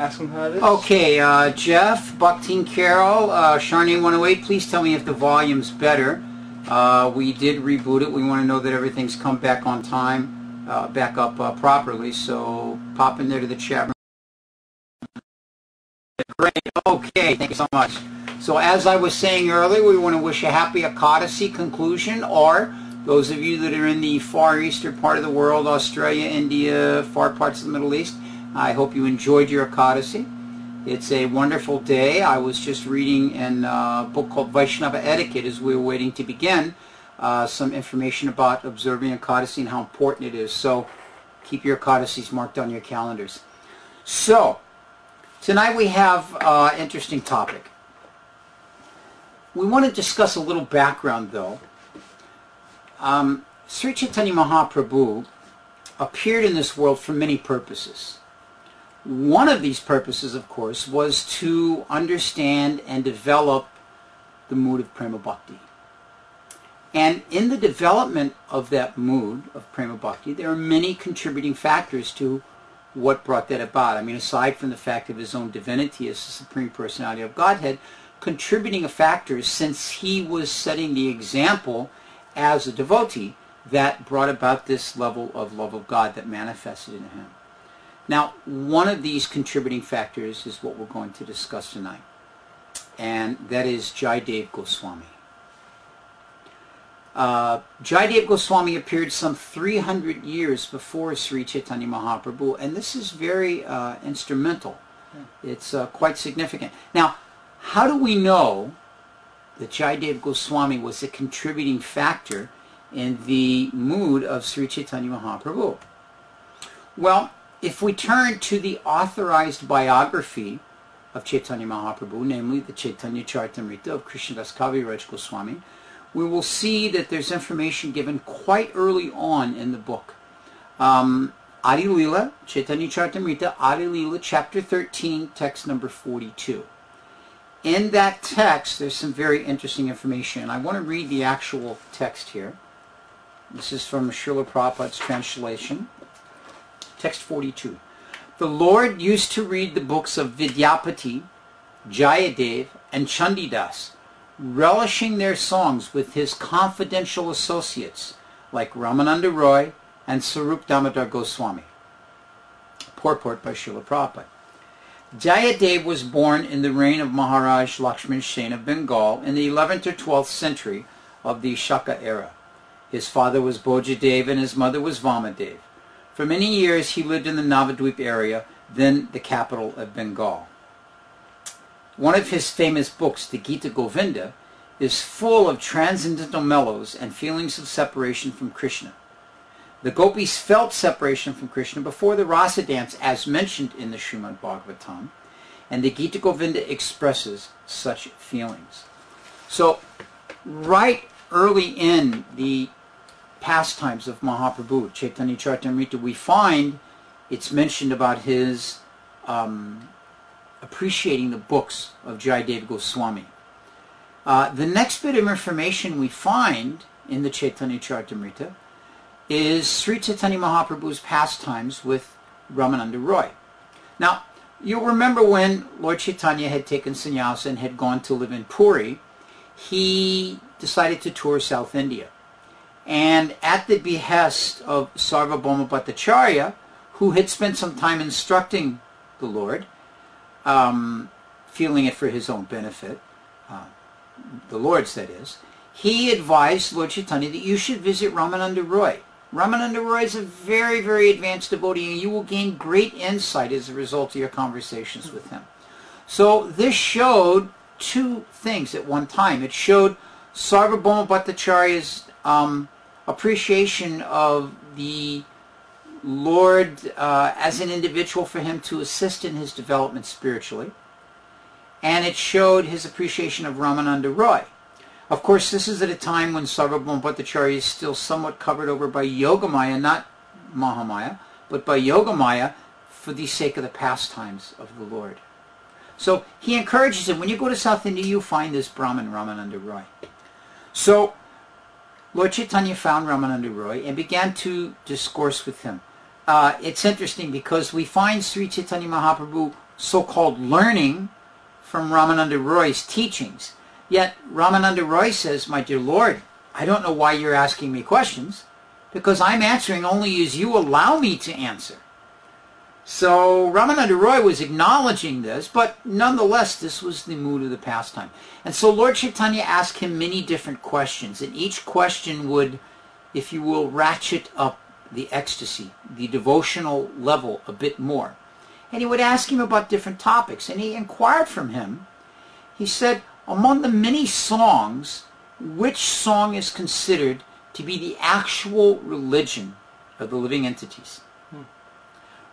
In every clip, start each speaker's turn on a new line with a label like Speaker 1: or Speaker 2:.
Speaker 1: Ask them how it is.
Speaker 2: Okay, uh, Jeff, Buckteen Carroll, uh, Charney 108, please tell me if the volume's better. Uh, we did reboot it. We want to know that everything's come back on time, uh, back up uh, properly. So pop in there to the chat room. Great. Okay, thank you so much. So as I was saying earlier, we want to wish a happy Ekadasi conclusion, or those of you that are in the far eastern part of the world, Australia, India, far parts of the Middle East, I hope you enjoyed your Ekadasi. It's a wonderful day. I was just reading in a book called Vaishnava Etiquette as we were waiting to begin, uh, some information about observing a Ekadasi and how important it is. So keep your Ekadasis marked on your calendars. So, tonight we have an uh, interesting topic. We want to discuss a little background though. Um, Sri Chaitanya Mahaprabhu appeared in this world for many purposes. One of these purposes, of course, was to understand and develop the mood of Prema Bhakti. And in the development of that mood of Prema Bhakti, there are many contributing factors to what brought that about. I mean, aside from the fact of his own divinity as the Supreme Personality of Godhead, contributing a factor since he was setting the example as a devotee that brought about this level of love of God that manifested in him. Now, one of these contributing factors is what we're going to discuss tonight, and that is Jayadev Goswami. Uh, Jayadev Goswami appeared some 300 years before Sri Chaitanya Mahaprabhu, and this is very uh, instrumental. It's uh, quite significant. Now, how do we know that Jayadev Goswami was a contributing factor in the mood of Sri Chaitanya Mahaprabhu? Well, if we turn to the authorized biography of Chaitanya Mahaprabhu, namely the Chaitanya Charitamrita of Krishnadas Kaviraj Goswami, we will see that there's information given quite early on in the book. Um, Adi Lila, Chaitanya Charitamrita, Adi Lila, chapter 13, text number 42. In that text, there's some very interesting information. I want to read the actual text here. This is from Srila Prabhupada's translation. Text 42. The Lord used to read the books of Vidyapati, Jayadev, and Chandidas, relishing their songs with his confidential associates like Ramananda Roy and Swarup Damodar Goswami. Purport by Srila Prabhupada. Jayadev was born in the reign of Maharaj Lakshman Sen of Bengal in the 11th or 12th century of the Shaka era. His father was Bojadev and his mother was Vamadev. For many years he lived in the Navadvip area, then the capital of Bengal. One of his famous books, the Gita Govinda, is full of transcendental mellows and feelings of separation from Krishna. The gopis felt separation from Krishna before the rasa dance as mentioned in the Srimad Bhagavatam, and the Gita Govinda expresses such feelings. So, right early in the pastimes of Mahaprabhu, Chaitanya Charitamrita, we find it's mentioned about his um, appreciating the books of Jayadev Goswami. Uh, the next bit of information we find in the Chaitanya Charitamrita is Sri Chaitanya Mahaprabhu's pastimes with Ramananda Roy. Now, you'll remember when Lord Chaitanya had taken sannyasa and had gone to live in Puri, he decided to tour South India. And at the behest of Sarvabhauma Bhattacharya, who had spent some time instructing the Lord, um, feeling it for his own benefit, uh, the Lord's that is, he advised Lord Chaitanya that you should visit Ramananda Roy. Ramananda Roy is a very, very advanced devotee and you will gain great insight as a result of your conversations with him. So this showed two things at one time. It showed Sarvabhauma Bhattacharya's um, appreciation of the Lord uh, as an individual for him to assist in his development spiritually. And it showed his appreciation of Ramananda Roy. Of course, this is at a time when Sarvabhauma Bhattacharya is still somewhat covered over by Yogamaya, not Mahamaya, but by Yogamaya for the sake of the pastimes of the Lord. So he encourages him, when you go to South India, you find this Brahman, Ramananda Roy. So Lord Chaitanya found Ramananda Roy and began to discourse with him. Uh, it's interesting because we find Sri Chaitanya Mahaprabhu so-called learning from Ramananda Roy's teachings. Yet Ramananda Roy says, my dear Lord, I don't know why you're asking me questions because I'm answering only as you allow me to answer. So Ramananda Roy was acknowledging this, but nonetheless, this was the mood of the pastime. And so Lord Chaitanya asked him many different questions, and each question would, if you will, ratchet up the ecstasy, the devotional level a bit more. And he would ask him about different topics, and he inquired from him. He said, among the many songs, which song is considered to be the actual religion of the living entities?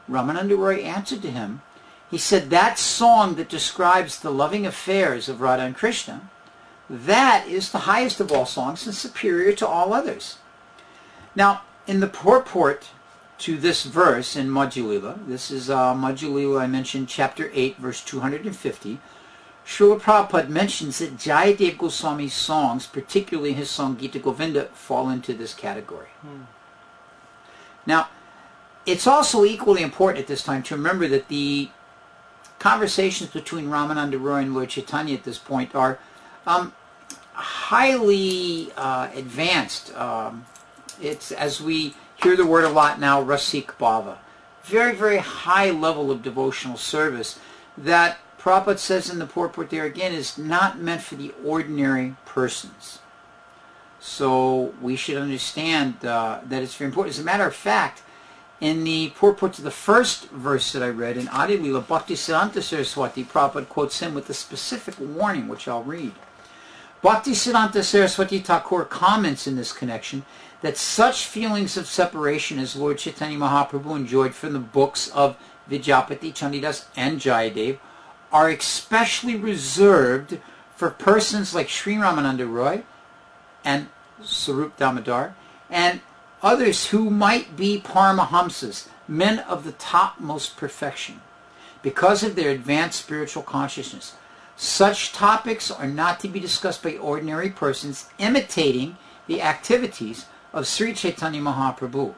Speaker 2: Ramananda Roy answered to him, he said, that song that describes the loving affairs of Radha and Krishna, that is the highest of all songs and superior to all others. Now, in the purport to this verse in Madhya this is uh, I mentioned, chapter 8, verse 250, Srila Prabhupada mentions that Jayadev Goswami's songs, particularly his song Gita Govinda, fall into this category. Hmm. Now, it's also equally important at this time to remember that the conversations between Ramananda Roy and Lord Chaitanya at this point are um, highly uh, advanced. Um, it's as we hear the word a lot now, Rasik Bhava. Very, very high level of devotional service that Prabhupada says in the purport there again is not meant for the ordinary persons. So we should understand uh, that it's very important. As a matter of fact, in the purport to the first verse that I read in Adi Lila, Bhaktisiddhanta Saraswati, Prabhupada quotes him with a specific warning, which I'll read. Bhaktisiddhanta Saraswati Thakur comments in this connection that such feelings of separation as Lord Chaitanya Mahaprabhu enjoyed from the books of Vidyapati, Chandidas, and Jayadev are especially reserved for persons like Sri Ramananda Roy and Swarup Damodar and others who might be Paramahamsas, men of the topmost perfection, because of their advanced spiritual consciousness. Such topics are not to be discussed by ordinary persons imitating the activities of Sri Chaitanya Mahaprabhu.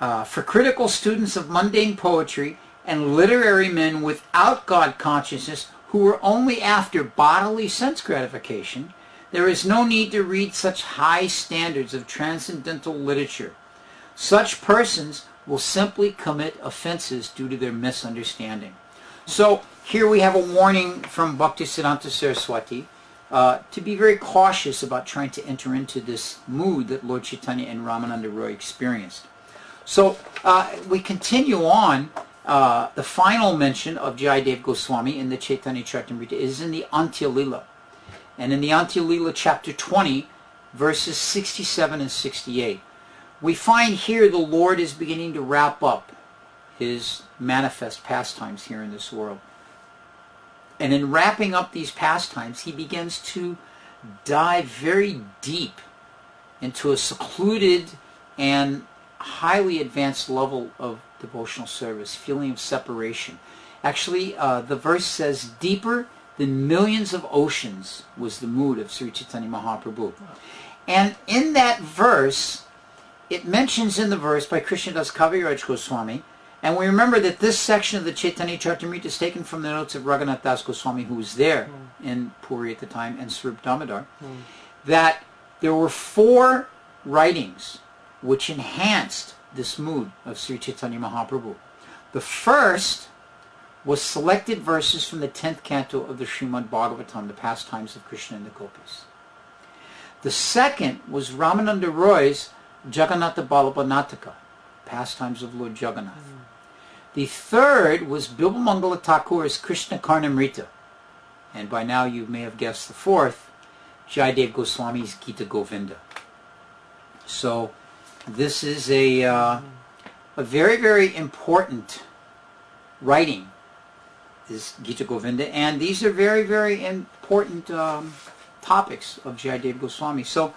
Speaker 2: Uh, for critical students of mundane poetry, and literary men without God consciousness who were only after bodily sense gratification, there is no need to read such high standards of transcendental literature. Such persons will simply commit offenses due to their misunderstanding. So here we have a warning from Bhaktisiddhanta Saraswati uh, to be very cautious about trying to enter into this mood that Lord Chaitanya and Ramananda Roy experienced. So uh, we continue on uh, the final mention of Jayadev Goswami in the Chaitanya Charitamrita is in the Antya Lila. And in the Antya Lila chapter 20, verses 67 and 68, we find here the Lord is beginning to wrap up his manifest pastimes here in this world. And in wrapping up these pastimes, he begins to dive very deep into a secluded and highly advanced level of devotional service, feeling of separation. Actually, uh, the verse says, deeper than millions of oceans was the mood of Sri Chaitanya Mahaprabhu. And in that verse, it mentions in the verse by Krishnadas Kaviraj Goswami, and we remember that this section of the Chaitanya Charitamrita is taken from the notes of Raghunath Das Goswami, who was there mm. in Puri at the time, and Swarup Damodar, mm. that there were four writings which enhanced this mood of Sri Chaitanya Mahaprabhu. The first was selected verses from the 10th canto of the Srimad Bhagavatam, the pastimes of Krishna and the Gopis. The second was Ramananda Roy's Jagannatha Vallabha Nataka, pastimes of Lord Jagannath. Mm. The third was Bilbamangala Thakur's Krishna Karnamrita. And by now you may have guessed the fourth, Jayadev Goswami's Gita Govinda. So this is a, uh, a very, very important writing, is Gita Govinda, and these are very, very important um, topics of Jayadev Goswami. So,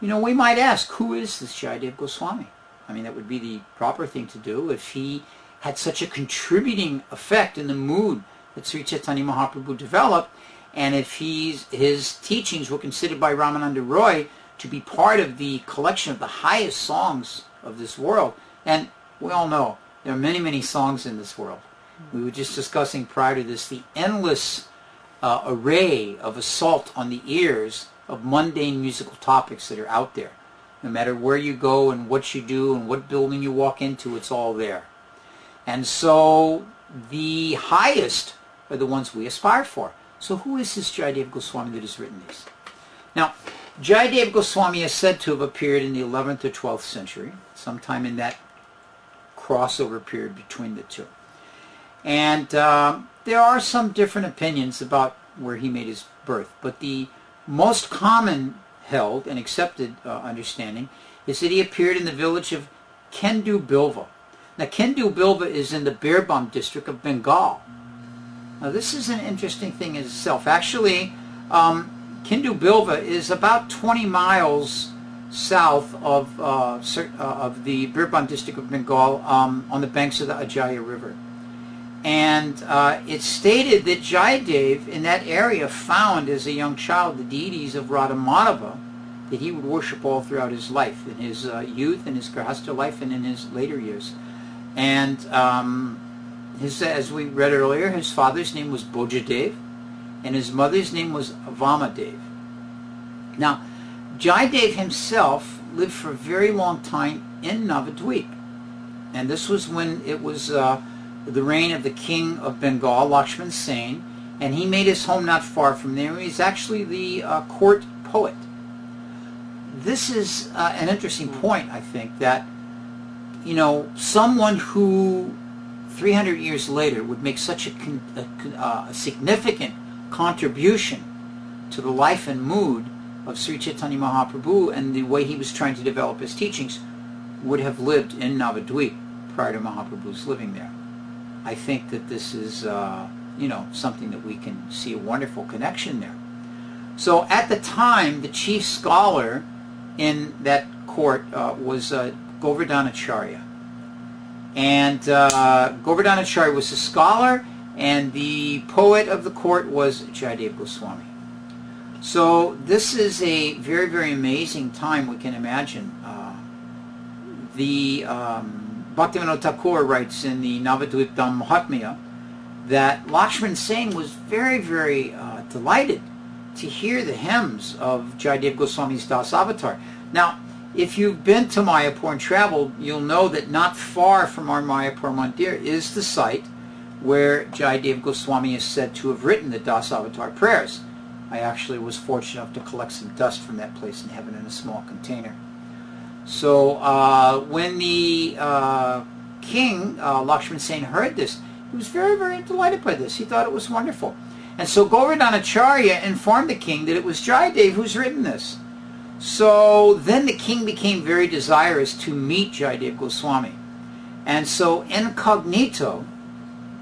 Speaker 2: you know, we might ask, who is this Jayadev Goswami? I mean, that would be the proper thing to do if he had such a contributing effect in the mood that Sri Chaitanya Mahaprabhu developed, and if he's, his teachings were considered by Ramananda Roy to be part of the collection of the highest songs of this world. And we all know there are many, many songs in this world. We were just discussing prior to this the endless uh, array of assault on the ears of mundane musical topics that are out there. No matter where you go and what you do and what building you walk into, it's all there. And so the highest are the ones we aspire for. So who is this Jayadev Goswami that has written these? Now, Jayadev Goswami is said to have appeared in the 11th or 12th century, sometime in that crossover period between the two. And uh, there are some different opinions about where he made his birth, but the most common held and accepted uh, understanding is that he appeared in the village of Kendu Bilva. Now, Kendu Bilva is in the Birbhum district of Bengal. Now, this is an interesting thing in itself. Actually, um, Kendu Bilva is about 20 miles south of, uh, uh, of the Birbhum district of Bengal um, on the banks of the Ajaya River. And uh, it's stated that Jayadev in that area found as a young child the deities of Radha Madhava that he would worship all throughout his life, in his uh, youth, in his Grahastha life, and in his later years. And um, his, as we read earlier, his father's name was Bojadev, and his mother's name was Vamadev. Now, Jayadev himself lived for a very long time in Navadvip. And this was when it was uh, the reign of the king of Bengal, Lakshman Sen, and he made his home not far from there. He's actually the uh, court poet. This is uh, an interesting point, I think, that, you know, someone who 300 years later would make such a, a, uh, a significant contribution to the life and mood of Sri Chaitanya Mahaprabhu and the way he was trying to develop his teachings would have lived in Navadvip prior to Mahaprabhu's living there. I think that this is, uh, you know, something that we can see a wonderful connection there. So at the time, the chief scholar in that court uh, was uh, Govardhanacharya. And uh, Govardhanacharya was a scholar, and the poet of the court was Jayadev Goswami. So this is a very, very amazing time we can imagine. Uh, the um, Bhaktivinoda Thakur writes in the Navadvip Mahatmya that Lakshman Sen was very, very uh, delighted to hear the hymns of Jayadev Goswami's Das Avatar. Now, if you've been to Mayapur and traveled, you'll know that not far from our Mayapur Mandir is the site where Jayadev Goswami is said to have written the Das Avatar prayers. I actually was fortunate enough to collect some dust from that place and have it in a small container. So uh, when the uh, king, uh, Lakshman Sen, heard this, he was very, very delighted by this. He thought it was wonderful. And so Govardhanacharya informed the king that it was Jayadev who's written this. So then the king became very desirous to meet Jayadev Goswami. And so incognito,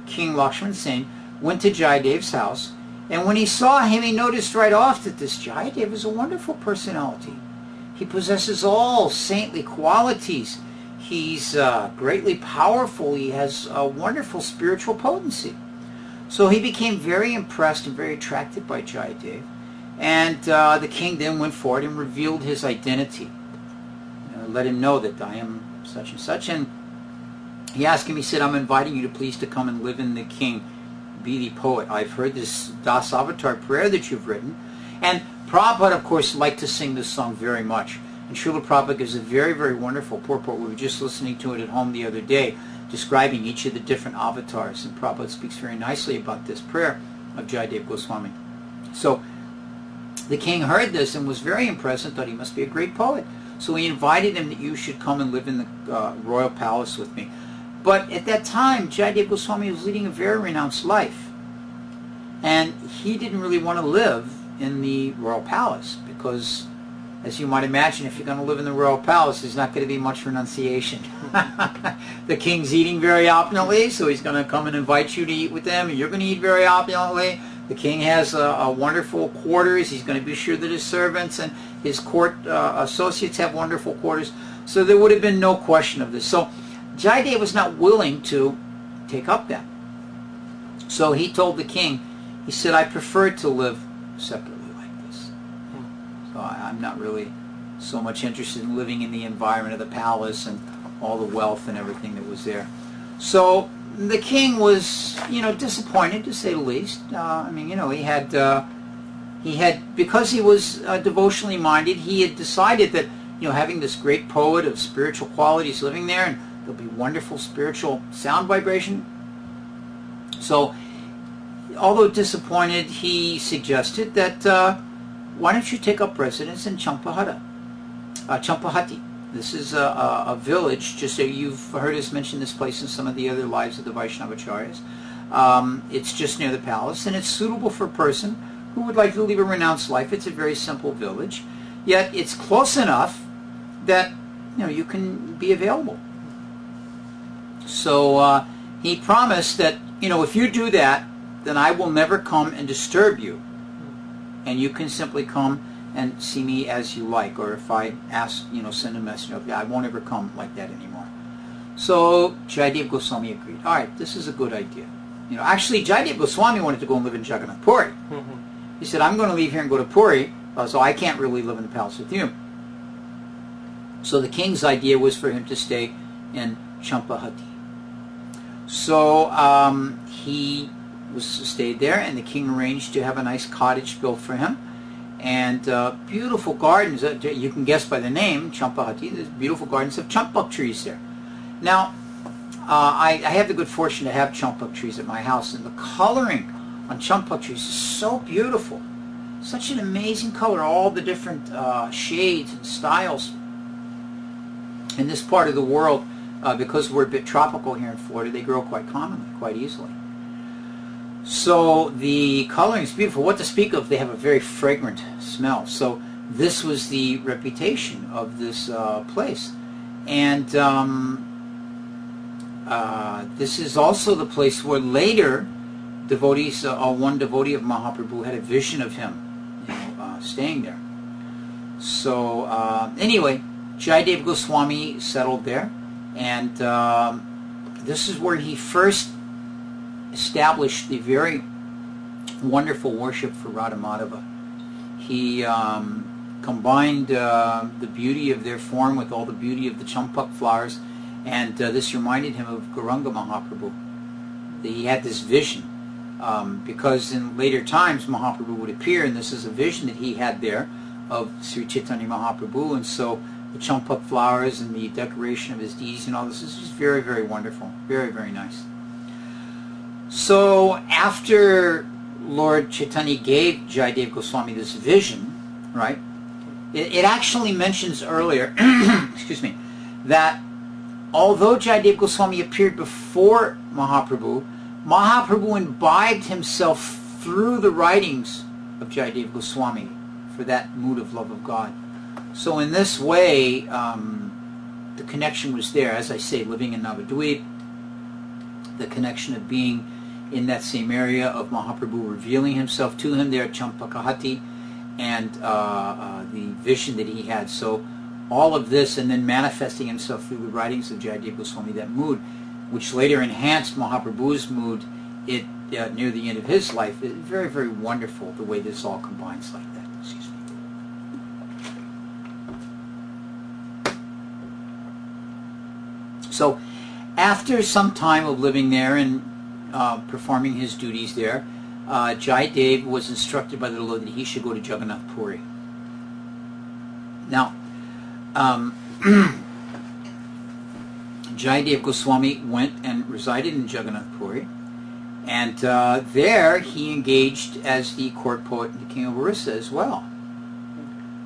Speaker 2: King Lakshman Sen went to Jayadev's house. And when he saw him, he noticed right off that this Jayadev is a wonderful personality. He possesses all saintly qualities. He's uh, greatly powerful. He has a wonderful spiritual potency. So he became very impressed and very attracted by Jayadev. And uh, the king then went forward and revealed his identity. Uh, let him know that I am such and such. And he asked him, he said, I'm inviting you to please to come and live in the king, be the poet. I've heard this Das Avatar prayer that you've written. And Prabhupada, of course, liked to sing this song very much. And Srila Prabhupada gives a very, very wonderful purport. We were just listening to it at home the other day, describing each of the different avatars. And Prabhupada speaks very nicely about this prayer of Jayadev Goswami. So the king heard this and was very impressed and thought he must be a great poet. So he invited him that you should come and live in the uh, royal palace with me. But at that time, Jayadev Goswami was leading a very renounced life. And he didn't really want to live in the royal palace because as you might imagine, if you're going to live in the royal palace, there's not going to be much renunciation. the king's eating very opulently, so he's going to come and invite you to eat with them, and you're going to eat very opulently. The king has a, a wonderful quarters. He's going to be sure that his servants and his court uh, associates have wonderful quarters. So there would have been no question of this. So Jayadev was not willing to take up that. So he told the king, he said, I prefer to live separately like this. So I, am not really so much interested in living in the environment of the palace and all the wealth and everything that was there. So the king was, you know, disappointed to say the least. Uh, I mean, you know, he had, uh, he had, because he was uh, devotionally minded, he had decided that, you know, having this great poet of spiritual qualities living there, and there'll be wonderful spiritual sound vibration. So, although disappointed, he suggested that, uh, why don't you take up residence in Champahata, uh, Champahati. This is a, a, a, village, just so you've heard us mention this place in some of the other lives of the Vaishnavacharyas. Um, it's just near the palace, and it's suitable for a person who would like to live a renounced life. It's a very simple village, yet it's close enough that you know you can be available. So uh, he promised that you know if you do that, then I will never come and disturb you, and you can simply come and see me as you like. Or if I ask, you know, send a message, I won't ever come like that anymore. So Jayadev Goswami agreed. All right, this is a good idea. You know, actually, Jayadev Goswami wanted to go and live in Jagannath Puri. Mm-hmm. He said, I'm going to leave here and go to Puri, uh, so I can't really live in the palace with you. So the king's idea was for him to stay in Champahati. So um, he stayed there, and the king arranged to have a nice cottage built for him and uh, beautiful gardens. Uh, you can guess by the name, Champahati, there's beautiful gardens of champak trees there. Now, uh, I, I, have the good fortune to have champak trees at my house, and the coloring on champak trees is so beautiful. Such an amazing color, all the different uh, shades and styles. In this part of the world, uh, because we're a bit tropical here in Florida, they grow quite commonly, quite easily. So the coloring is beautiful. What to speak of, they have a very fragrant smell. So this was the reputation of this uh, place. And um, uh, this is also the place where later devotees, uh, one devotee of Mahaprabhu had a vision of him you know, uh, staying there. So uh, anyway, Jayadev Goswami settled there. And um, this is where he first established the very wonderful worship for Radha Madhava. He um, combined uh, the beauty of their form with all the beauty of the champak flowers, and uh, this reminded him of Gauranga Mahaprabhu. He had this vision, um, because in later times Mahaprabhu would appear, and this is a vision that he had there of Sri Chaitanya Mahaprabhu, and so the champak flowers and the decoration of his deeds and all this is just very, very wonderful. Very, very nice. So after Lord Chaitanya gave Jayadev Goswami this vision, right, it, it actually mentions earlier, excuse me, that although Jayadev Goswami appeared before Mahaprabhu, Mahaprabhu imbibed himself through the writings of Jayadev Goswami for that mood of love of God. So in this way, um, the connection was there. As I say, living in Navadvip, the connection of being in that same area of Mahaprabhu revealing himself to him there at Champakahati and uh, uh, the vision that he had. So all of this and then manifesting himself through the writings of Jayadev Goswami, that mood, which later enhanced Mahaprabhu's mood it, uh, near the end of his life. It's very, very wonderful the way this all combines like that. Excuse me. So after some time of living there and uh, performing his duties there, uh, Jayadev was instructed by the Lord that he should go to Jagannath Puri. Now, um, Jayadev Goswami went and resided in Jagannath Puri, and uh, there he engaged as the court poet to King of Orissa as well.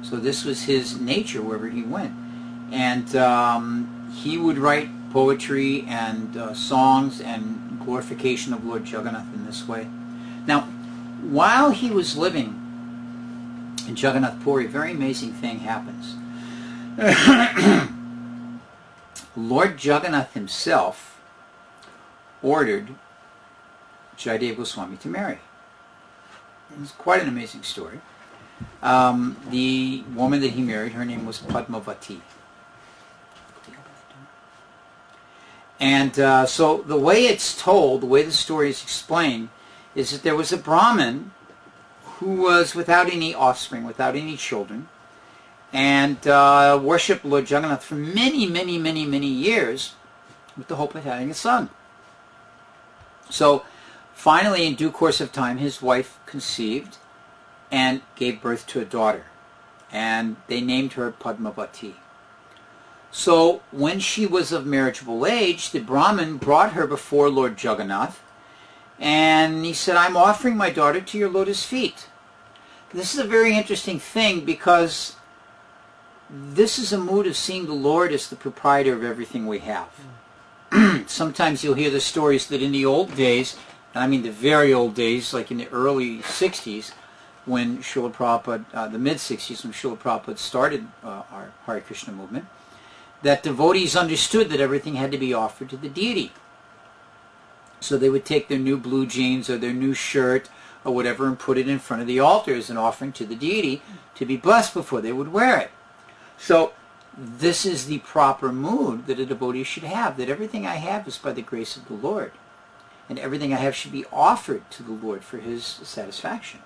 Speaker 2: So this was his nature wherever he went. And um, he would write poetry and uh, songs and glorification of Lord Jagannath in this way. Now, while he was living in Jagannath Puri, a very amazing thing happens. Lord Jagannath himself ordered Jayadev Goswami to marry. It's quite an amazing story. Um, the woman that he married, her name was Padmavati. And uh, so the way it's told, the way the story is explained, is that there was a Brahmin who was without any offspring, without any children, and uh, worshipped Lord Jagannath for many, many, many, many years with the hope of having a son. So finally, in due course of time, his wife conceived and gave birth to a daughter. And they named her Padmavati. So when she was of marriageable age, the Brahmin brought her before Lord Jagannath, and he said, I'm offering my daughter to your lotus feet. This is a very interesting thing because this is a mood of seeing the Lord as the proprietor of everything we have. Sometimes you'll hear the stories that in the old days, and I mean the very old days, like in the early 60s, when Srila Prabhupada, uh, the mid-60s, when Srila Prabhupada started uh, our Hare Krishna movement, that devotees understood that everything had to be offered to the deity. So they would take their new blue jeans or their new shirt or whatever and put it in front of the altar as an offering to the deity to be blessed before they would wear it. So this is the proper mood that a devotee should have, that everything I have is by the grace of the Lord. And everything I have should be offered to the Lord for his satisfaction.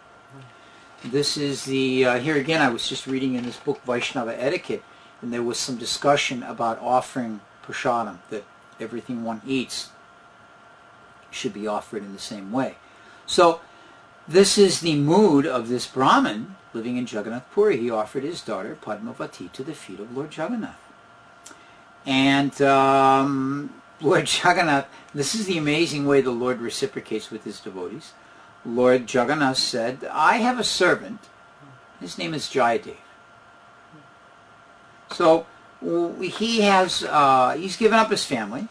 Speaker 2: This is the, uh, here again I was just reading in this book Vaishnava Etiquette, and there was some discussion about offering prasadam, that everything one eats should be offered in the same way. So this is the mood of this Brahmin living in Jagannath Puri. He offered his daughter Padmavati to the feet of Lord Jagannath. And um, Lord Jagannath, this is the amazing way the Lord reciprocates with his devotees. Lord Jagannath said, I have a servant. His name is Jayadev. So he has, uh, he's given up his family.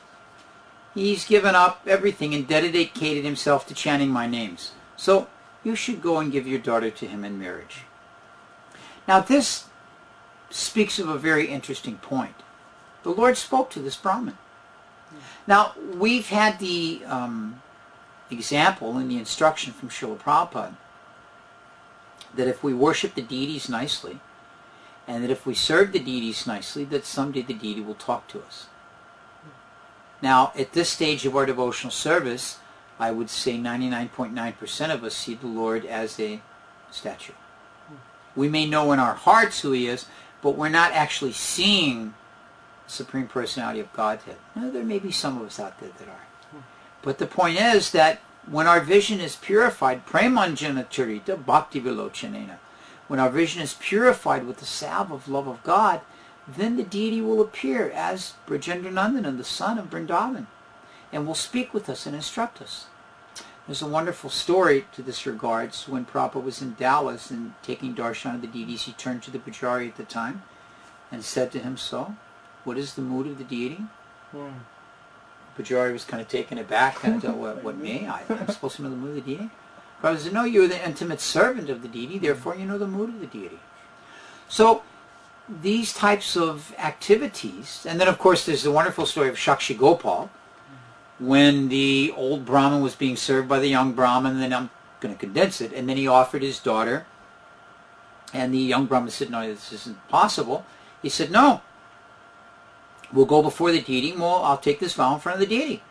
Speaker 2: He's given up everything and dedicated himself to chanting my names. So you should go and give your daughter to him in marriage. Now this speaks of a very interesting point. The Lord spoke to this Brahmin. Now we've had the um, example in the instruction from Srila Prabhupada that if we worship the deities nicely, and that if we serve the deities nicely, that someday the deity will talk to us. Now, at this stage of our devotional service, I would say 99.9% of us see the Lord as a statue. We may know in our hearts who he is, but we're not actually seeing the Supreme Personality of Godhead. Now, there may be some of us out there that are. But the point is that when our vision is purified, premanjana charita bhakti vilochanena, when our vision is purified with the salve of love of God, then the deity will appear as Brajendra the son of Vrindavan, and will speak with us and instruct us. There's a wonderful story to this regards. When Prabhupada was in Dallas and taking darshan of the deities, he turned to the Pujari at the time and said to him, so, what is the mood of the deity? Yeah. Pujari was kind of taken aback, and what, what me? I, am supposed to know the mood of the deity? Prabhupada said, no, you're the intimate servant of the deity, therefore you know the mood of the deity. So these types of activities, and then of course there's the wonderful story of Shakshi Gopal, when the old Brahmin was being served by the young Brahmin, and then I'm going to condense it, and then he offered his daughter, and the young Brahmin said, no, this isn't possible. He said, no, we'll go before the deity, and we'll, I'll take this vow in front of the deity.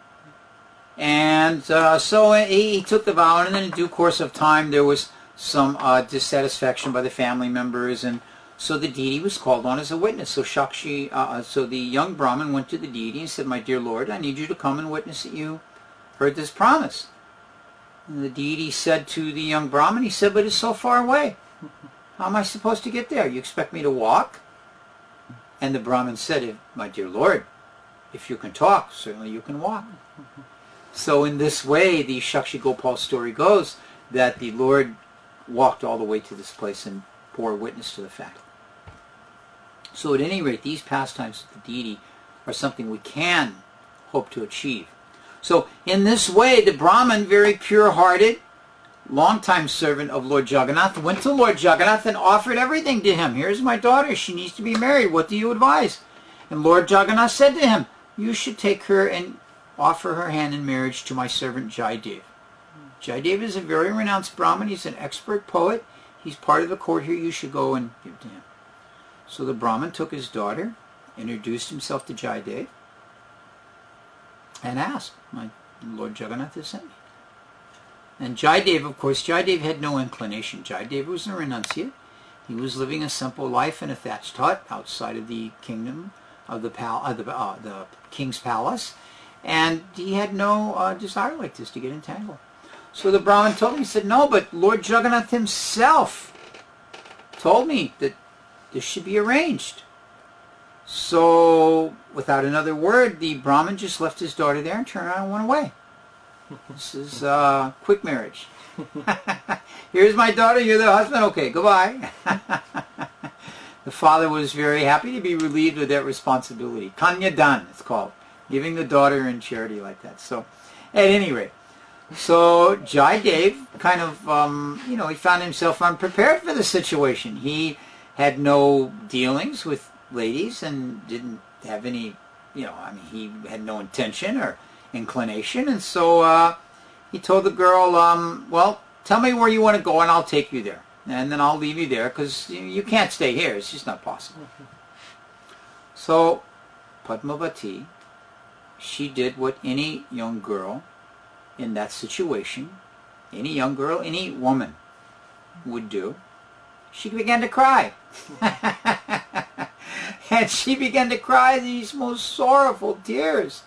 Speaker 2: And uh, so he, he, took the vow, and then in due course of time, there was some uh, dissatisfaction by the family members, and so the deity was called on as a witness. So Shakshi, uh, uh, so the young Brahmin went to the deity and said, "My dear Lord, I need you to come and witness that you heard this promise." And the deity said to the young Brahmin, he said, "But it's so far away. How am I supposed to get there? You expect me to walk?" And the Brahmin said, "My dear Lord, if you can talk, certainly you can walk." So in this way, the Shakshi Gopal story goes that the Lord walked all the way to this place and bore witness to the fact. So at any rate, these pastimes of the deity are something we can hope to achieve. So in this way, the Brahmin, very pure-hearted, longtime servant of Lord Jagannath, went to Lord Jagannath and offered everything to him. Here's my daughter. She needs to be married. What do you advise? And Lord Jagannath said to him, you should take her and offer her hand in marriage to my servant Jaidev. Jaidev is a very renounced Brahmin. He's an expert poet. He's part of the court here. You should go and give to him. So the Brahmin took his daughter, introduced himself to Jaidev, and asked, my Lord Jagannath has sent me. And Jaidev, of course, Jaidev had no inclination. Jaidev was a renunciate. He was living a simple life in a thatched hut outside of the kingdom of the, pal- uh, the, uh, the king's palace and he had no uh, desire like this to get entangled. So the Brahmin told me, he said, no, but Lord Jagannath himself told me that this should be arranged. So, without another word, the Brahmin just left his daughter there and turned around and went away. This is uh, quick marriage. Here's my daughter, you're the husband, okay, goodbye. the father was very happy to be relieved of that responsibility. Kanyadan, it's called, giving the daughter in charity like that. So, at any rate, so Jaidev kind of, um, you know, he found himself unprepared for the situation. He had no dealings with ladies and didn't have any, you know, I mean, he had no intention or inclination. And so uh, he told the girl, um, well, tell me where you want to go and I'll take you there. And then I'll leave you there because you, you can't stay here. It's just not possible. So Padmavati, she did what any young girl in that situation, any young girl, any woman would do. She began to cry. and she began to cry these most sorrowful tears.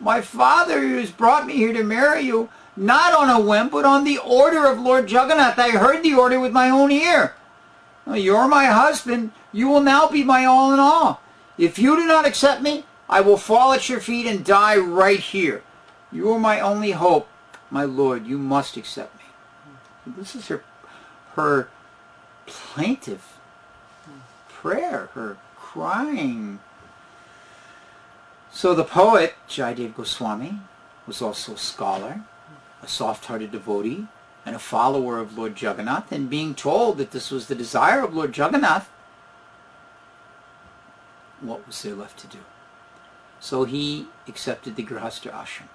Speaker 2: My father who has brought me here to marry you, not on a whim, but on the order of Lord Jagannath. I heard the order with my own ear. You're my husband. You will now be my all in all. If you do not accept me, I will fall at your feet and die right here. You are my only hope, my Lord. You must accept me. This is her, her plaintive prayer, her crying. So the poet, Jayadev Goswami, was also a scholar, a soft-hearted devotee, and a follower of Lord Jagannath, and being told that this was the desire of Lord Jagannath, what was there left to do? So he accepted the Grihastha ashram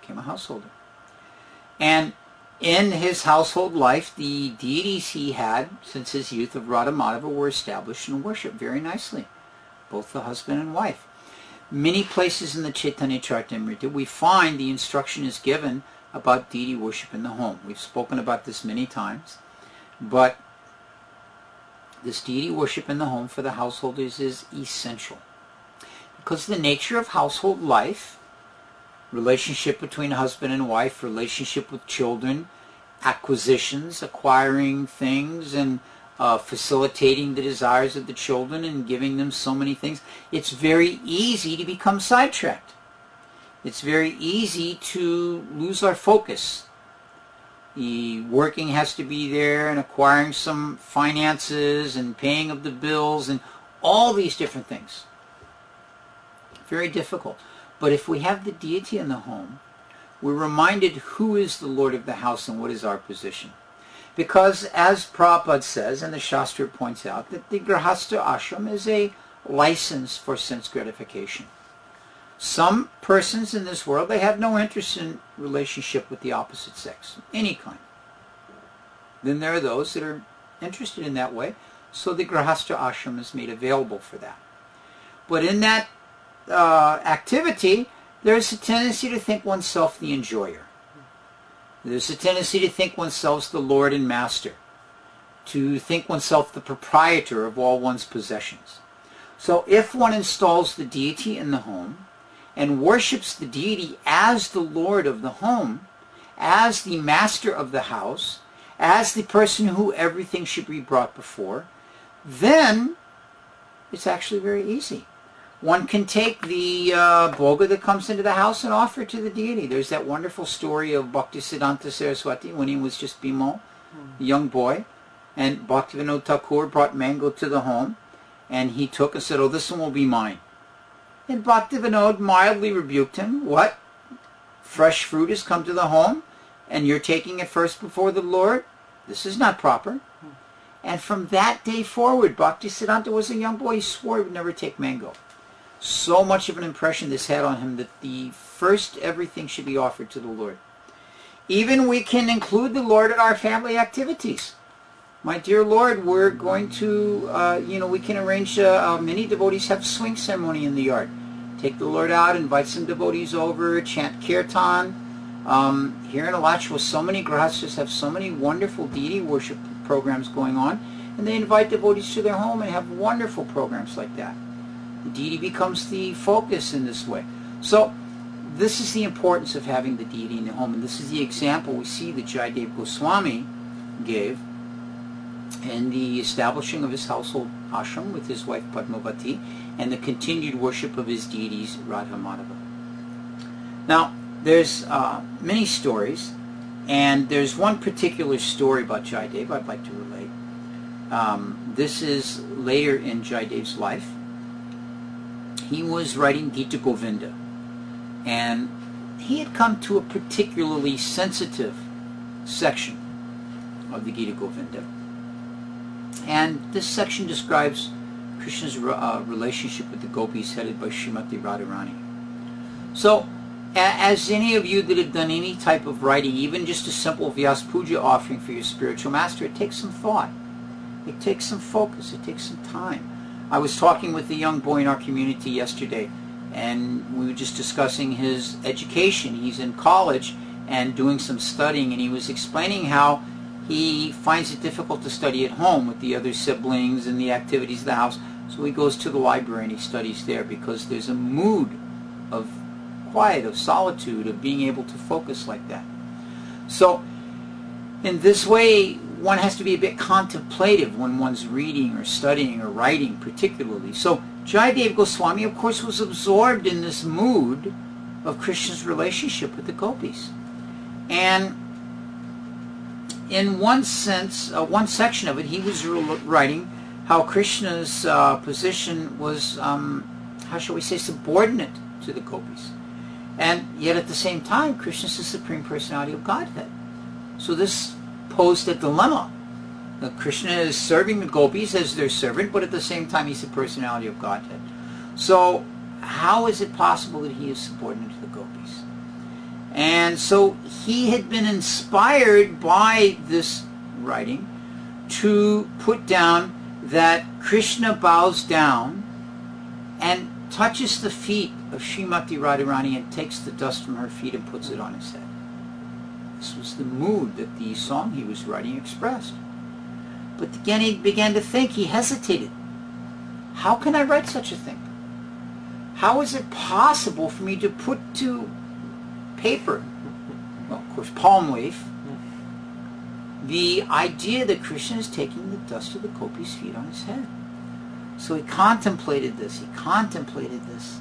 Speaker 2: became a householder. And in his household life, the deities he had since his youth of Radha Madhava were established and worshipped very nicely, both the husband and wife. Many places in the Chaitanya Charitamrita we find the instruction is given about deity worship in the home. We've spoken about this many times, but this deity worship in the home for the householders is essential. Because the nature of household life relationship between husband and wife, relationship with children, acquisitions, acquiring things, and uh, facilitating the desires of the children and giving them so many things. It's very easy to become sidetracked. It's very easy to lose our focus. The working has to be there and acquiring some finances and paying of the bills and all these different things. Very difficult. But if we have the deity in the home, we're reminded who is the Lord of the house and what is our position. Because as Prabhupada says, and the Shastra points out, that the Grihastha ashram is a license for sense gratification. Some persons in this world, they have no interest in relationship with the opposite sex, any kind. Then there are those that are interested in that way, so the Grihastha ashram is made available for that. But in that uh, activity, there's a tendency to think oneself the enjoyer. There's a tendency to think oneself the Lord and Master, to think oneself the proprietor of all one's possessions. So if one installs the deity in the home and worships the deity as the Lord of the home, as the master of the house, as the person who everything should be brought before, then it's actually very easy one can take the uh, bhoga that comes into the house and offer it to the deity. There's that wonderful story of Bhaktisiddhanta Saraswati when he was just Bimal, a young boy, and Bhaktivinoda Thakur brought mango to the home, and he took and said, oh, this one will be mine. And Bhaktivinoda mildly rebuked him, what? Fresh fruit has come to the home, and you're taking it first before the Lord? This is not proper. And from that day forward, Bhaktisiddhanta was a young boy. He swore he would never take mango so much of an impression this had on him that the first everything should be offered to the Lord. Even we can include the Lord in our family activities. My dear Lord, we're going to, uh, you know, we can arrange, uh, uh, many devotees have swing ceremony in the yard. Take the Lord out, invite some devotees over, chant kirtan. Um, here in Alachua, so many grihasthas have so many wonderful deity worship programs going on, and they invite devotees to their home and have wonderful programs like that. Deity becomes the focus in this way. So this is the importance of having the deity in the home, and this is the example we see that Jayadev Goswami gave in the establishing of his household ashram with his wife Padmavati and the continued worship of his deities Radha Madhava. Now, there's uh, many stories, and there's one particular story about Jayadev I'd like to relate. Um, this is later in Jayadev's life. He was writing Gita Govinda, and he had come to a particularly sensitive section of the Gita Govinda. And this section describes Krishna's uh, relationship with the gopis headed by Srimati Radharani. So, as any of you that have done any type of writing, even just a simple Vyas Puja offering for your spiritual master, it takes some thought. It takes some focus. It takes some time. I was talking with a young boy in our community yesterday, and we were just discussing his education. He's in college and doing some studying, and he was explaining how he finds it difficult to study at home with the other siblings and the activities of the house. So he goes to the library and he studies there because there's a mood of quiet, of solitude, of being able to focus like that. So in this way, one has to be a bit contemplative when one's reading or studying or writing particularly. So Jayadev Goswami, of course, was absorbed in this mood of Krishna's relationship with the gopis. And in one sense, uh, one section of it, he was writing how Krishna's uh, position was, um, how shall we say, subordinate to the gopis. And yet at the same time, Krishna is the Supreme Personality of Godhead. So this posed a dilemma. Now, Krishna is serving the gopis as their servant, but at the same time he's the personality of Godhead. So how is it possible that he is subordinate to the gopis? And so he had been inspired by this writing to put down that Krishna bows down and touches the feet of Srimati Radharani and takes the dust from her feet and puts it on his head. This was the mood that the song he was writing expressed. But again he began to think, he hesitated. How can I write such a thing? How is it possible for me to put to paper, well, of course, palm leaf, the idea that Krishna is taking the dust of the gopis' feet on his head. So he contemplated this. He contemplated this.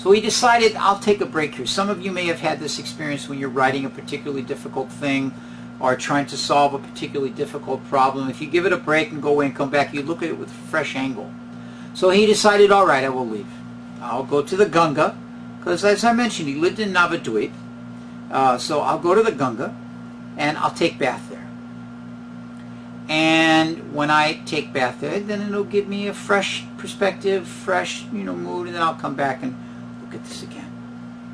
Speaker 2: So he decided, I'll take a break here. Some of you may have had this experience when you're writing a particularly difficult thing or trying to solve a particularly difficult problem. If you give it a break and go away and come back, you look at it with a fresh angle. So he decided, all right, I will leave. I'll go to the Ganga because as I mentioned, he lived in Navadvip. Uh, so I'll go to the Ganga and I'll take bath there. And when I take bath there, then it'll give me a fresh perspective, fresh, you know, mood, and then I'll come back and look at this again.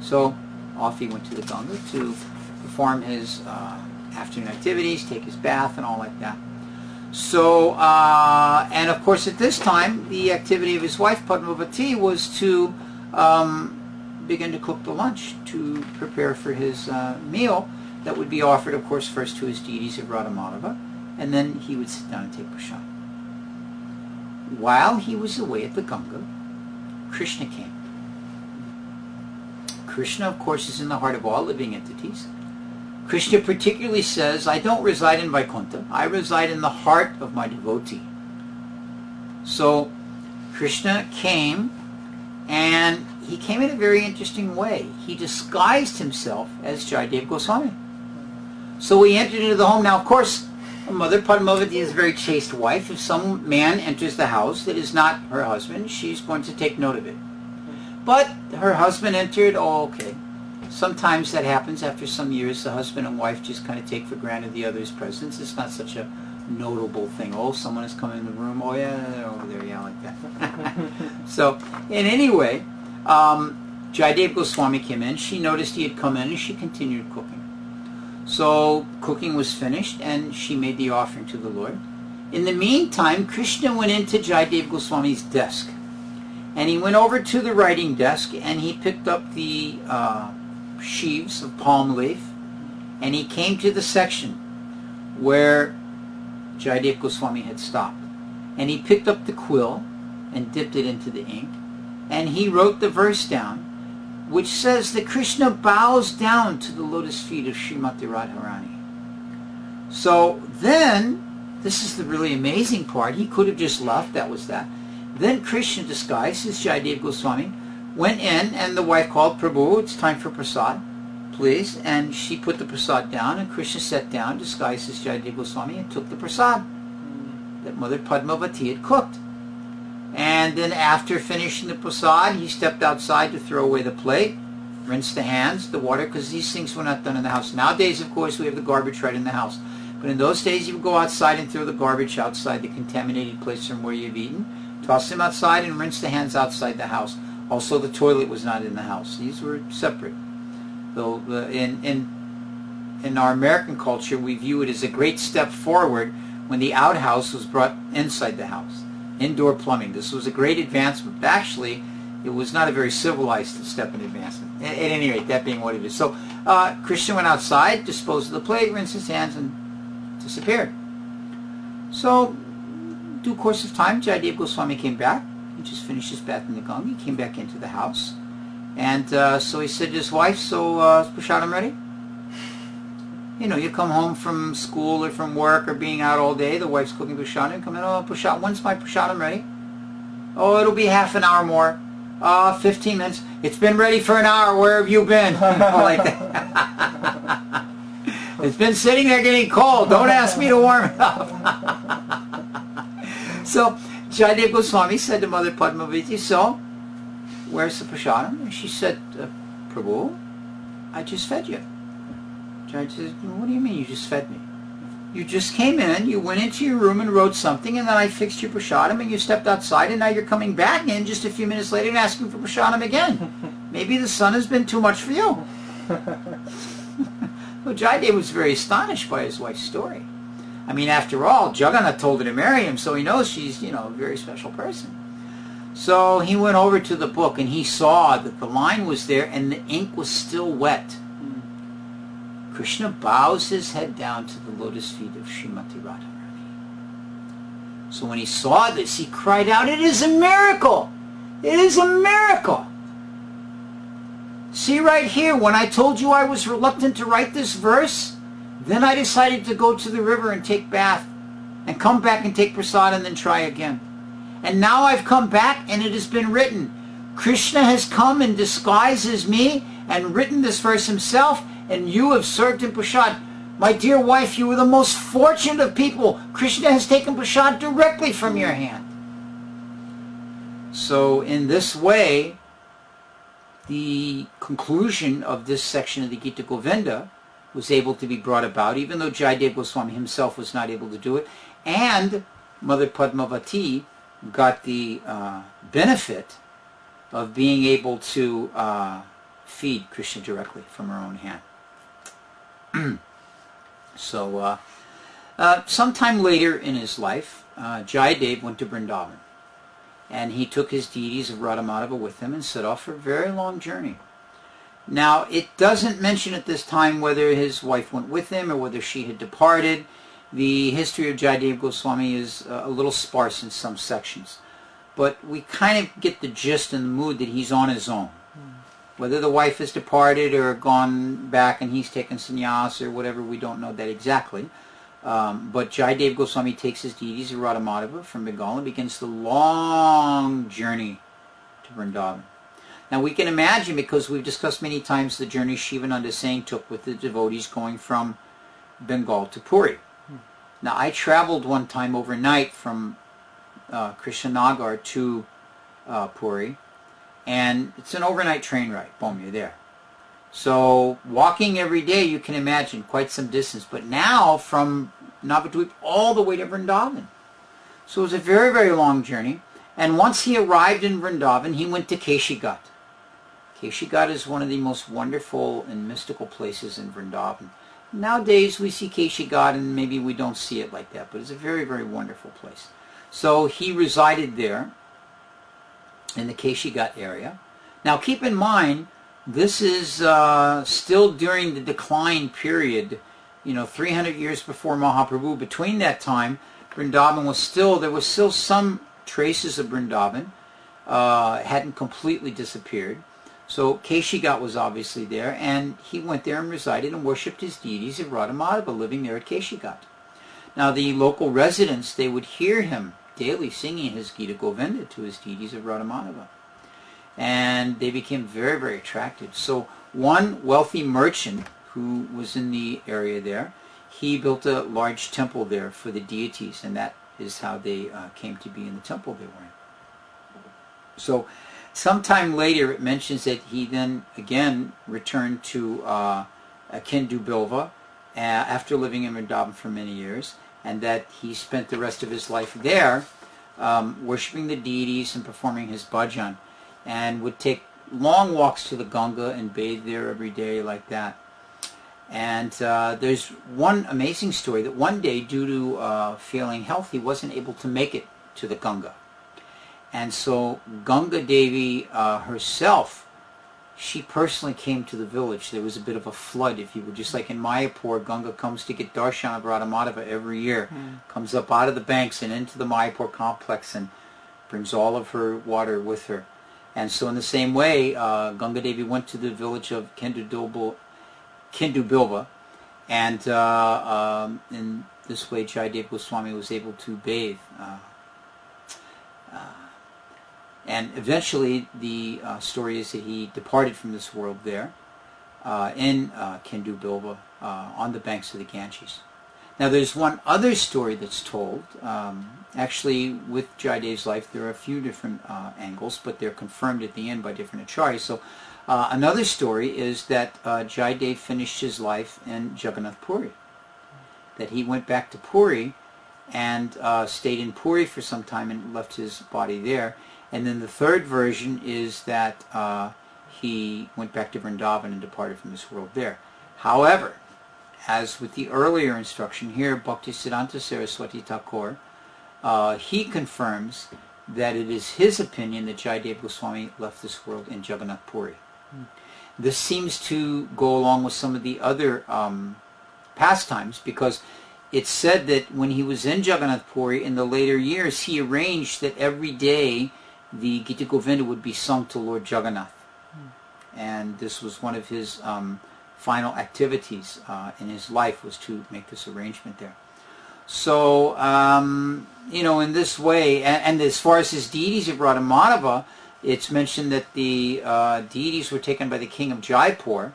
Speaker 2: So off he went to the Ganga to perform his uh, afternoon activities, take his bath, and all like that. So, uh, and of course at this time, the activity of his wife, Padmavati, was to um, begin to cook the lunch to prepare for his uh, meal that would be offered, of course, first to his deities of Radha Madhava, and then he would sit down and take prasad. While he was away at the Ganga, Krishna came. Krishna, of course, is in the heart of all living entities. Krishna particularly says, I don't reside in Vaikuntha. I reside in the heart of my devotee. So Krishna came and he came in a very interesting way. He disguised himself as Jayadev Goswami. So he entered into the home. Now, of course, Mother Padmavati is a very chaste wife. If some man enters the house that is not her husband, she's going to take note of it. But her husband entered, oh, okay. Sometimes that happens after some years. The husband and wife just kind of take for granted the other's presence. It's not such a notable thing. Oh, someone has come in the room. Oh, yeah, they're over there. Yeah, like that. so, in any way, um, Jayadev Goswami came in. She noticed he had come in and she continued cooking. So cooking was finished and she made the offering to the Lord. In the meantime, Krishna went into Jayadev Goswami's desk. And he went over to the writing desk and he picked up the uh, sheaves of palm leaf and he came to the section where Jayadev Goswami had stopped. And he picked up the quill and dipped it into the ink and he wrote the verse down which says that Krishna bows down to the lotus feet of Srimati Radharani. So then, this is the really amazing part. He could have just left, that was that. Then Krishna, disguised as Jayadev Goswami, went in and the wife called Prabhu, it's time for prasad, please. And she put the prasad down and Krishna sat down, disguised as Jayadev Goswami, and took the prasad that Mother Padmavati had cooked. And then after finishing the prasad, he stepped outside to throw away the plate, rinse the hands, the water, because these things were not done in the house. Nowadays, of course, we have the garbage right in the house. But in those days, you would go outside and throw the garbage outside the contaminated place from where you've eaten, toss them outside, and rinse the hands outside the house. Also, the toilet was not in the house. These were separate. Though in in in our American culture, we view it as a great step forward when the outhouse was brought inside the house. Indoor plumbing. This was a great advancement. But actually, it was not a very civilized step in advancement. At, at any rate, that being what it is. So uh, Krishna went outside, disposed of the plate, rinsed his hands, and disappeared. So, due course of time, Jayadev Goswami came back. He just finished his bath in the Ganga. He came back into the house. And uh, so he said to his wife, so uh, is Prasadam ready? You know, you come home from school or from work or being out all day, the wife's cooking prasadam, come in, oh, prasadam, when's my prasadam ready? Oh, it'll be half an hour more. Uh, 15 minutes. It's been ready for an hour. Where have you been? like that. it's been sitting there getting cold. Don't ask me to warm it up. so, Jayadev Goswami said to Mother Padmavati, so, where's the prasadam? And she said, uh, Prabhu, I just fed you. Judge says, what do you mean you just fed me? You just came in, you went into your room and wrote something, and then I fixed your prasadam, and you stepped outside, and now you're coming back in just a few minutes later and asking for prasadam again. Maybe the sun has been too much for you. well, Jayadev was very astonished by his wife's story. I mean, after all, Jagannath told her to marry him, so he knows she's, you know, a very special person. So he went over to the book, and he saw that the line was there, and the ink was still wet. Hmm. Krishna bows his head down to the lotus feet of Srimati Radharani. So when he saw this, he cried out, It is a miracle! It is a miracle! See right here, when I told you I was reluctant to write this verse, then I decided to go to the river and take bath, and come back and take prasad and then try again. And now I've come back and it has been written. Krishna has come and disguises me and written this verse himself and you have served him prasad. My dear wife, you are the most fortunate of people. Krishna has taken prasad directly from your hand. So in this way, the conclusion of this section of the Gita Govinda was able to be brought about, even though Jayadev Goswami himself was not able to do it, and Mother Padmavati got the uh, benefit of being able to uh, feed Krishna directly from her own hand. so, uh, uh, sometime later in his life, uh, Jayadev went to Vrindavan. And he took his deities of Radha Madhava with him and set off for a very long journey. Now, it doesn't mention at this time whether his wife went with him or whether she had departed. The history of Jayadev Goswami is uh, a little sparse in some sections. But we kind of get the gist and the mood that he's on his own. Whether the wife has departed or gone back and he's taken sannyas or whatever, we don't know that exactly. Um, but Jayadev Goswami takes his deities of Radha Madhava from Bengal and begins the long journey to Vrindavan. Now we can imagine, because we've discussed many times the journey Shivananda Sena took with the devotees going from Bengal to Puri. Now I traveled one time overnight from uh, Krishnanagar to uh, Puri and it's an overnight train ride. Boom, you're there. So walking every day, you can imagine quite some distance. But now from Navadvip all the way to Vrindavan. So it was a very, very long journey. And once he arrived in Vrindavan, he went to Keshighat. Keshighat is one of the most wonderful and mystical places in Vrindavan. Nowadays we see Keshighat and maybe we don't see it like that, but it's a very, very wonderful place. So he resided there in the Keshighat area. Now keep in mind, this is uh, still during the decline period, you know, 300 years before Mahaprabhu. Between that time, Vrindavan was still, there was still some traces of Vrindavan. Uh, hadn't completely disappeared. So Keshighat was obviously there, and he went there and resided and worshipped his deities of Radha Madhava, living there at Keshighat. Now the local residents, they would hear him daily singing his Gita Govinda to his deities of Radha Madhava. And they became very, very attracted. So one wealthy merchant who was in the area there, he built a large temple there for the deities, and that is how they uh, came to be in the temple they were in. So sometime later it mentions that he then again returned to uh, Kendu Bilva uh, after living in Vrindavan for many years and that he spent the rest of his life there um, worshiping the deities and performing his bhajan and would take long walks to the Ganga and bathe there every day like that. And uh, there's one amazing story that one day, due to uh, feeling health, he wasn't able to make it to the Ganga. And so Ganga Devi uh, herself she personally came to the village. There was a bit of a flood, if you will. Just like in Mayapur, Ganga comes to get darshan of Radha Madhava every year. Mm. Comes up out of the banks and into the Mayapur complex and brings all of her water with her. And so in the same way, uh, Ganga Devi went to the village of Kendu, Bilva, and uh, um, in this way Jayadev Goswami was able to bathe. Uh and eventually, the uh, story is that he departed from this world there uh, in uh, Kendu Bilva uh, on the banks of the Ganges. Now, there's one other story that's told. Um, actually, with Jayadev's life, there are a few different uh, angles, but they're confirmed at the end by different acharyas. So, uh, another story is that uh, Jayadev finished his life in Jagannath Puri. That he went back to Puri and stayed in Puri for some time and left his body there. And then the third version is that uh, he went back to Vrindavan and departed from this world there. However, as with the earlier instruction here, Bhaktisiddhanta Saraswati Thakur, uh, he confirms that it is his opinion that Jayadev Goswami left this world in Jagannath Puri. Hmm. This seems to go along with some of the other um, pastimes because it's said that when he was in Jagannath Puri in the later years, he arranged that every day the Gita Govinda would be sung to Lord Jagannath. Mm. And this was one of his um, final activities uh, in his life was to make this arrangement there. So, um, you know, in this way, and, and, as far as his deities of Radha Madhava, it's mentioned that the uh, deities were taken by the king of Jaipur,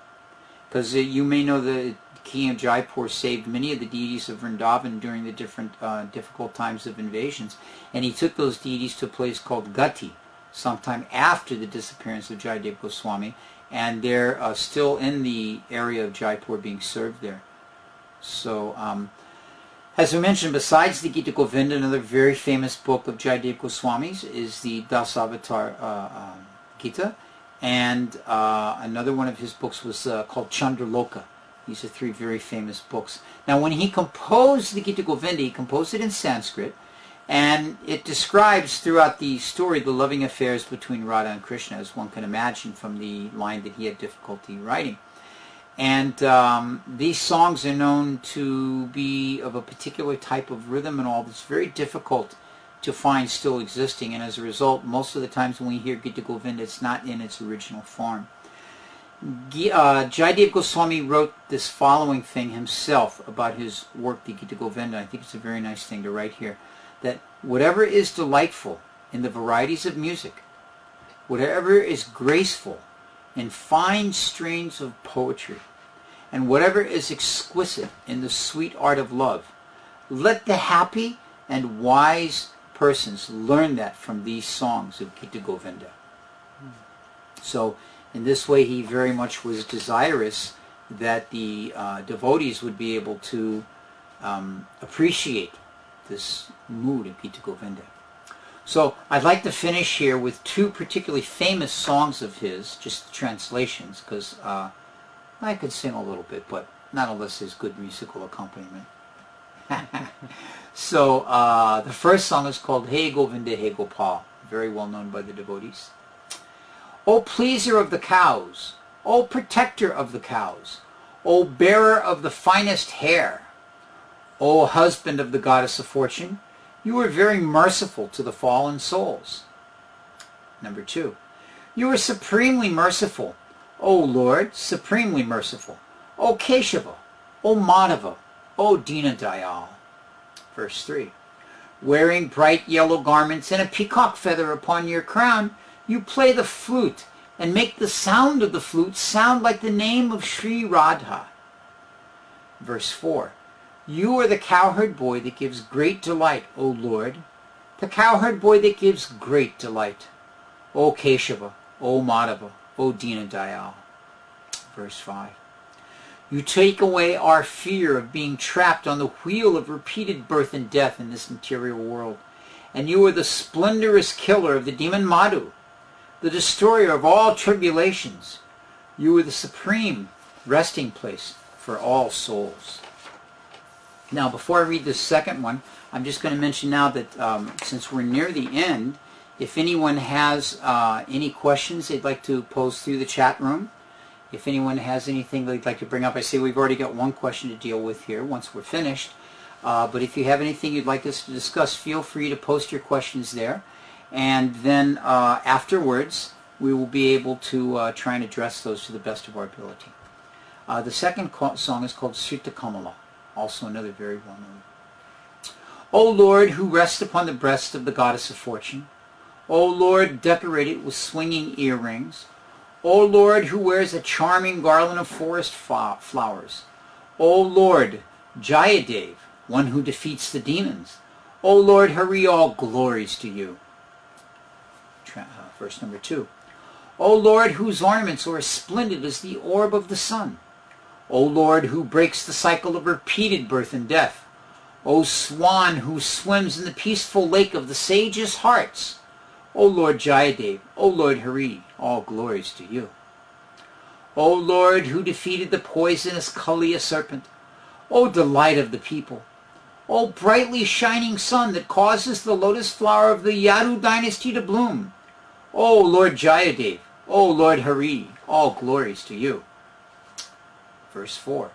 Speaker 2: because uh, you may know the king of Jaipur saved many of the deities of Vrindavan during the different uh, difficult times of invasions. And he took those deities to a place called Gati, sometime after the disappearance of Jayadev Goswami. And they're uh, still in the area of Jaipur being served there. So, um, as we mentioned, besides the Gita Govinda, another very famous book of Jayadev Goswami's is the Dasavatar uh, um, Gita. And uh, another one of his books was uh, called Chandraloka these are three very famous books. Now, when he composed the Gita Govinda, he composed it in Sanskrit, and it describes throughout the story the loving affairs between Radha and Krishna, as one can imagine from the line that he had difficulty writing. And um, these songs are known to be of a particular type of rhythm and all that's very difficult to find still existing. And as a result, most of the times when we hear Gita Govinda, it's not in its original form uh, Goswami wrote this following thing himself about his work, the Gita Govinda. I think it's a very nice thing to write here. That whatever is delightful in the varieties of music, whatever is graceful in fine strains of poetry, and whatever is exquisite in the sweet art of love, let the happy and wise persons learn that from these songs of Gita Govinda. So in this way, he very much was desirous that the uh, devotees would be able to um, appreciate this mood of Gita Govinda. So I'd like to finish here with two particularly famous songs of his, just translations, because uh, I could sing a little bit, but not unless there's good musical accompaniment. so uh, the first song is called Hey Govinda Hey Gopal, very well known by the devotees. O pleaser of the cows, O protector of the cows, O bearer of the finest hair, O husband of the goddess of fortune, you are very merciful to the fallen souls. Number two, You are supremely merciful. O Lord, supremely merciful. O Keshava, O Madhava, O Dinadayal. Verse 3. Wearing bright yellow garments and a peacock feather upon your crown, you play the flute and make the sound of the flute sound like the name of Sri Radha. Verse 4. You are the cowherd boy that gives great delight, O Lord, the cowherd boy that gives great delight. O Keshava, O Madhava, O Dinadayal. Verse 5. You take away our fear of being trapped on the wheel of repeated birth and death in this material world. And you are the splendorous killer of the demon Madhu, the destroyer of all tribulations. You are the supreme resting place for all souls. Now, before I read the second one, I'm just going to mention now that um, since we're near the end, if anyone has uh, any questions they'd like to pose through the chat room, if anyone has anything they'd like to bring up, I see we've already got one question to deal with here once we're finished. Uh, but if you have anything you'd like us to discuss, feel free to post your questions there. And then uh, afterwards, we will be able to uh, try and address those to the best of our ability. Uh, the second song is called Srita Kamala, also another very well known. O Lord, who rests upon the breast of the goddess of fortune, O Lord, decorated with swinging earrings, O Lord, who wears a charming garland of forest flowers, O Lord, Jayadev, one who defeats the demons, O Lord, Hari, all glories to you. Verse number two. O Lord, whose ornaments are as splendid as the orb of the sun. O Lord, who breaks the cycle of repeated birth and death. O swan who swims in the peaceful lake of the sages' hearts. O Lord Jayadev, O Lord Hari, all glories to you. O Lord, who defeated the poisonous Kaliya serpent, O delight of the people, O brightly shining sun that causes the lotus flower of the Yadu dynasty to bloom, O Lord Jayadev, O Lord Hari, all glories to you. Verse 4.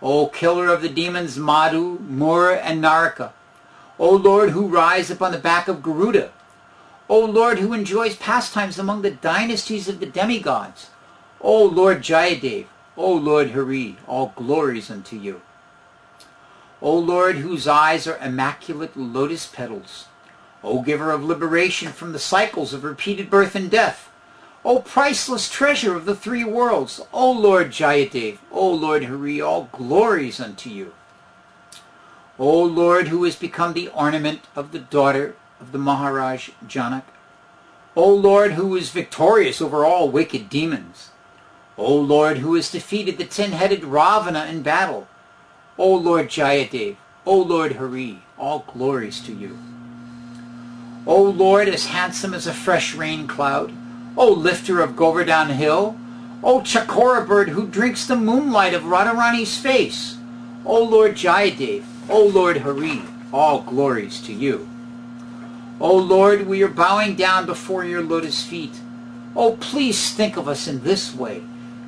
Speaker 2: O killer of the demons Madhu, Mur, and Naraka, O Lord who rise upon the back of Garuda, O Lord who enjoys pastimes among the dynasties of the demigods, O Lord Jayadev, O Lord Hari, all glories unto you. O Lord whose eyes are immaculate lotus petals, O giver of liberation from the cycles of repeated birth and death, O priceless treasure of the three worlds, O Lord Jayadev, O Lord Hari, all glories unto you. O Lord, who has become the ornament of the daughter of the Maharaj Janak, O Lord, who is victorious over all wicked demons, O Lord, who has defeated the ten-headed Ravana in battle, O Lord Jayadev, O Lord Hari, all glories to you. O Lord, as handsome as a fresh rain cloud, O lifter of Govardhan Hill, O Chakora bird who drinks the moonlight of Radharani's face, O Lord Jayadev, O Lord Hari, all glories to you. O Lord, we are bowing down before your lotus feet. O please think of us in this way,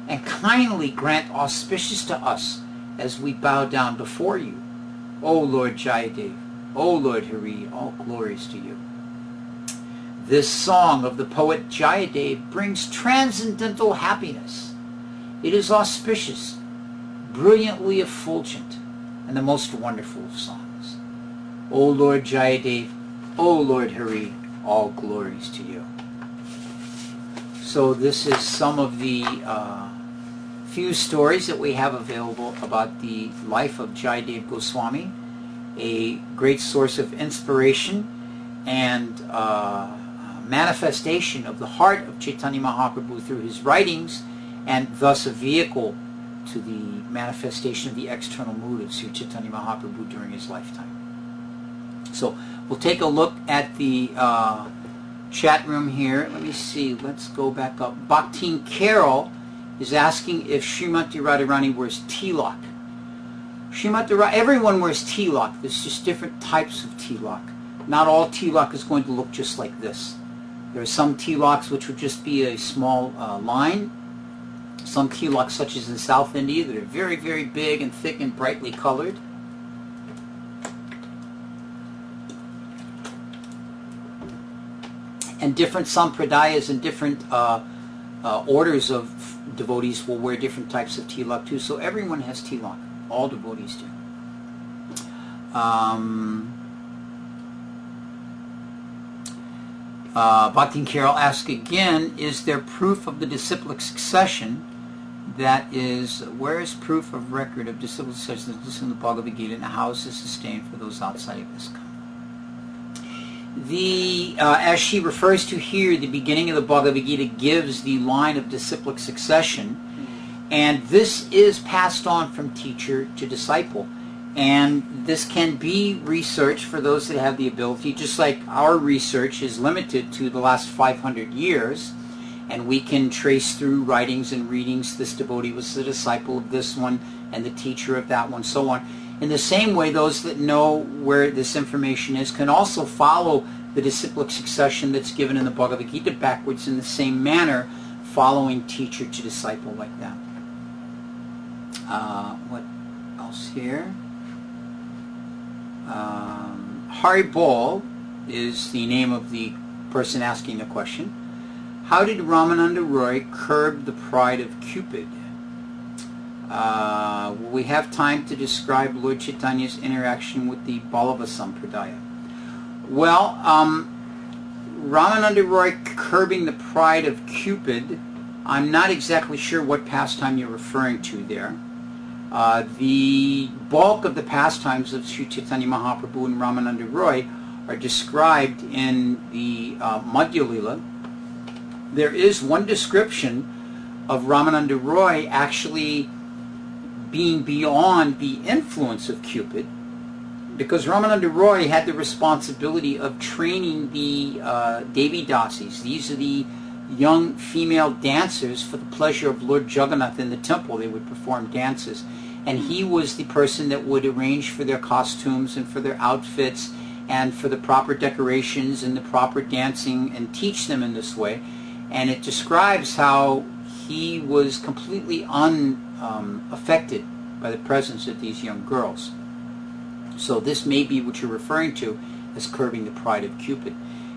Speaker 2: and kindly grant auspicious to us as we bow down before you. O Lord Jayadev, O Lord Hari, all glories to you. This song of the poet Jayadev brings transcendental happiness. It is auspicious, brilliantly effulgent, and the most wonderful of songs. O Lord Jayadev, O Lord Hari, all glories to you. So this is some of the uh, few stories that we have available about the life of Jayadev Goswami, a great source of inspiration and uh, manifestation of the heart of Chaitanya Mahaprabhu through his writings and thus a vehicle to the manifestation of the external mood of Chaitanya Mahaprabhu during his lifetime. So we'll take a look at the uh, chat room here. Let me see. Let's go back up. Bhaktin Carol is asking if Srimati Radharani wears tilak. Srimati everyone wears tilak. There's just different types of tilak. Not all tilak is going to look just like this. There are some tilaks which would just be a small uh, line. Some tilaks, such as in South India, that are very, very big and thick and brightly colored. And different sampradayas and different uh, uh, orders of devotees will wear different types of tilak too. So everyone has tilak. All devotees do. Um, uh, Bhakti Carol asks again, is there proof of the disciplic succession? That is, where is proof of record of disciplic succession that is in the Bhagavad Gita and how is this sustained for those outside of this the uh, as she refers to here, the beginning of the Bhagavad Gita gives the line of disciplic succession, and this is passed on from teacher to disciple. And this can be researched for those that have the ability, just like our research is limited to the last 500 years, and we can trace through writings and readings, this devotee was the disciple of this one, and the teacher of that one, so on. In the same way, those that know where this information is can also follow the disciplic succession that's given in the Bhagavad Gita backwards in the same manner, following teacher to disciple like that. Uh, what else here? Um, Hari Bol is the name of the person asking the question. How did Ramananda Roy curb the pride of Cupid? Uh, we have time to describe Lord Chaitanya's interaction with the Vallabha Sampradaya. Well, um, Ramananda Roy curbing the pride of Cupid, I'm not exactly sure what pastime you're referring to there. Uh, the bulk of the pastimes of Sri Chaitanya Mahaprabhu and Ramananda Roy are described in the uh, Madhya Lila. There is one description of Ramananda Roy actually being beyond the influence of Cupid because Ramananda Roy had the responsibility of training the uh, Devi Dasis. These are the young female dancers for the pleasure of Lord Jagannath in the temple. They would perform dances. And he was the person that would arrange for their costumes and for their outfits and for the proper decorations and the proper dancing and teach them in this way. And it describes how he was completely unaffected um, by the presence of these young girls. So this may be what you're referring to as curbing the pride of Cupid.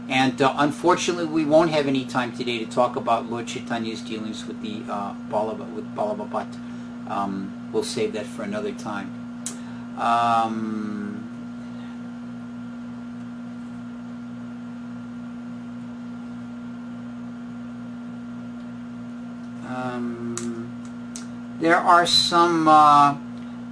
Speaker 2: And uh, unfortunately, we won't have any time today to talk about Lord Chaitanya's dealings with the uh, Vallabha, with Vallabha Bhatta. Um, we'll save that for another time. Um, um, there are some uh,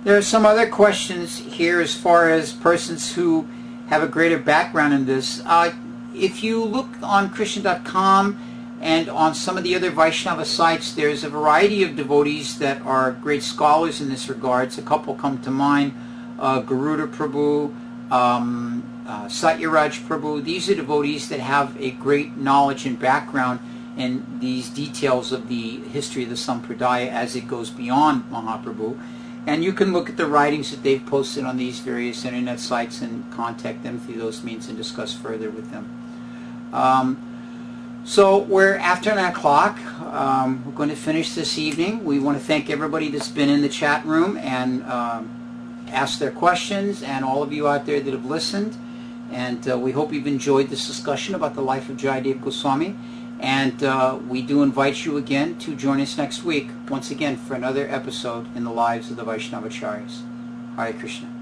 Speaker 2: there are some other questions here as far as persons who have a greater background in this. Uh, if you look on Krishna.com and on some of the other Vaishnava sites, there's a variety of devotees that are great scholars in this regard. A couple come to mind, uh, Garuda Prabhu, um, uh, Satyaraj Prabhu. These are devotees that have a great knowledge and background in these details of the history of the Sampradaya as it goes beyond Mahaprabhu. And you can look at the writings that they've posted on these various internet sites and contact them through those means and discuss further with them. Um, so we're after 9 o'clock. Um, we're going to finish this evening. We want to thank everybody that's been in the chat room and um, asked their questions and all of you out there that have listened. And uh, we hope you've enjoyed this discussion about the life of Jayadev Goswami. And uh, we do invite you again to join us next week, once again, for another episode in the lives of the Vaishnavacharyas. Hare Krishna.